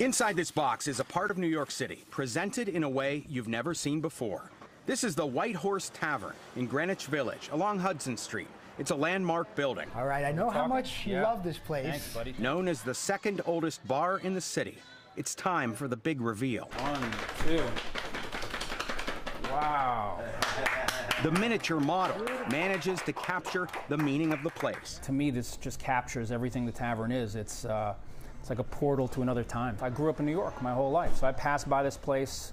Inside this box is a part of New York City, presented in a way you've never seen before. This is the White Horse Tavern in Greenwich Village along Hudson Street. It's a landmark building. All right, I know how much you Yeah. love this place. Thanks, buddy. Known as the second oldest bar in the city. It's time for the big reveal. One, two. Wow. The miniature model manages to capture the meaning of the place. To me, this just captures everything the tavern is. It's uh, it's like a portal to another time. I grew up in New York my whole life, so I passed by this place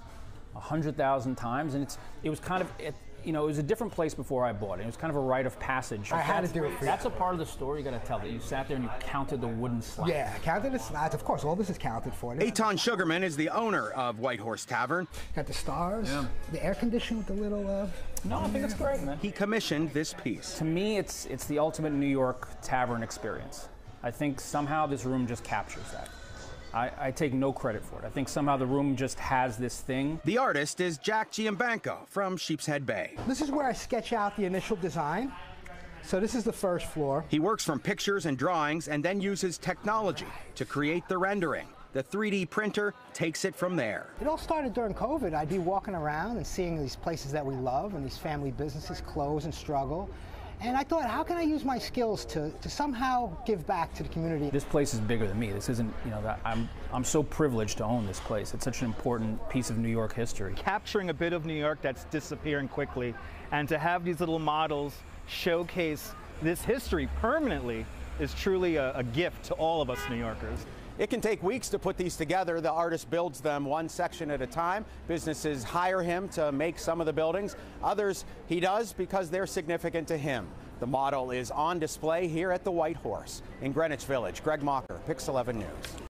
a hundred thousand times, and it's it was kind of it, you know it was a different place before I bought it. It was kind of a rite of passage. I had to That's- do it for you. That's a part of the story you got to tell. That you sat there and you counted the wooden slats. Yeah, counted the slats. Of course, all this is counted for. This- Eytan Sugarman is the owner of White Horse Tavern. Got the stars, Yeah. the air conditioning with the little. Uh, No, I think it's great, man. He commissioned this piece. To me, it's it's the ultimate New York tavern experience. I think somehow this room just captures that. I, I take no credit for it. I think somehow the room just has this thing. The artist is Jack Giambanco from Sheepshead Bay. this is where I sketch out the initial design. So this is the first floor. He works from pictures and drawings and then uses technology to create the rendering. The 3D printer takes it from there. It all started during COVID. I'd be walking around and seeing these places that we love and these family businesses close and struggle. And I thought, how can I use my skills to, to somehow give back to the community? This place is bigger than me. This isn't, you know, that I'm I'm so privileged to own this place. It's such an important piece of New York history. capturing a bit of New York that's disappearing quickly, and to have these little models showcase this history permanently is truly a, a gift to all of us New Yorkers. It can take weeks to put these together. The artist builds them one section at a time. Businesses hire him to make some of the buildings. Others he does because they're significant to him. The model is on display here at the White Horse in Greenwich Village. Greg Mocker, Pix 11 News.